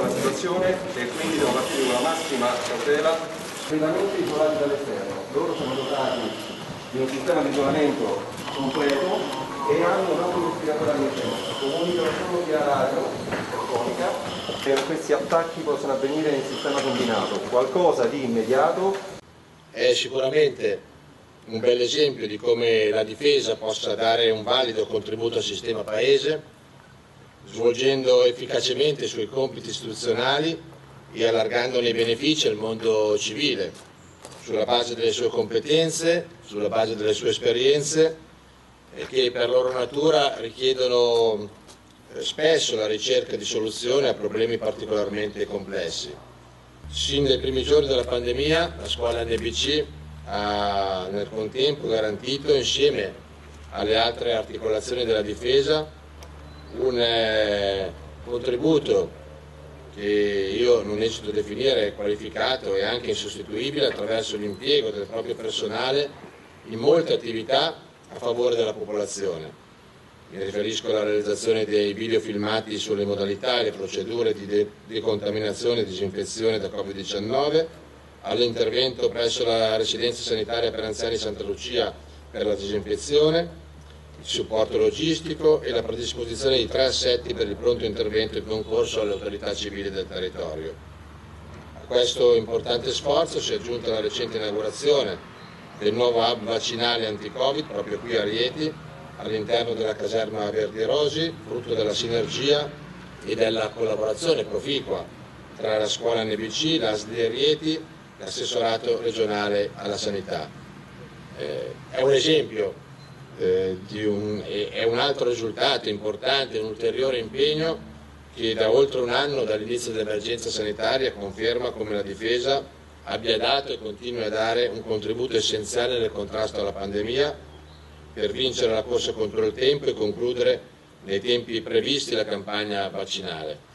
la situazione e quindi devono partire con la massima cautela. Completamente isolati dall'esterno. Loro sono dotati di un sistema di isolamento completo e hanno un autorespiratore all'interno. Comunicano solo via radio, telefonica. Per questi attacchi possono avvenire in sistema combinato. Qualcosa di immediato. È sicuramente un bel esempio di come la difesa possa dare un valido contributo al sistema paese, svolgendo efficacemente i suoi compiti istituzionali e allargandone i benefici al mondo civile, sulla base delle sue competenze, sulla base delle sue esperienze, che per loro natura richiedono eh, spesso la ricerca di soluzioni a problemi particolarmente complessi. Sin dai primi giorni della pandemia la scuola NBC ha nel contempo garantito insieme alle altre articolazioni della difesa un eh, contributo che io non esito a definire qualificato e anche insostituibile attraverso l'impiego del proprio personale in molte attività a favore della popolazione. Mi riferisco alla realizzazione dei video filmati sulle modalità e le procedure di decontaminazione e disinfezione da Covid-19, all'intervento presso la residenza sanitaria per anziani Santa Lucia per la disinfezione, il supporto logistico e la predisposizione di tre assetti per il pronto intervento e concorso alle autorità civili del territorio. A questo importante sforzo si è aggiunta la recente inaugurazione del nuovo hub vaccinale anti-Covid proprio qui a Rieti, all'interno della caserma Verdi Rosi, frutto della sinergia e della collaborazione proficua tra la scuola NBC, l'ASD Rieti l'assessorato regionale alla sanità. Eh, è un esempio, eh, un, è un altro risultato importante, un ulteriore impegno che da oltre un anno dall'inizio dell'emergenza sanitaria conferma come la difesa abbia dato e continui a dare un contributo essenziale nel contrasto alla pandemia per vincere la corsa contro il tempo e concludere nei tempi previsti la campagna vaccinale.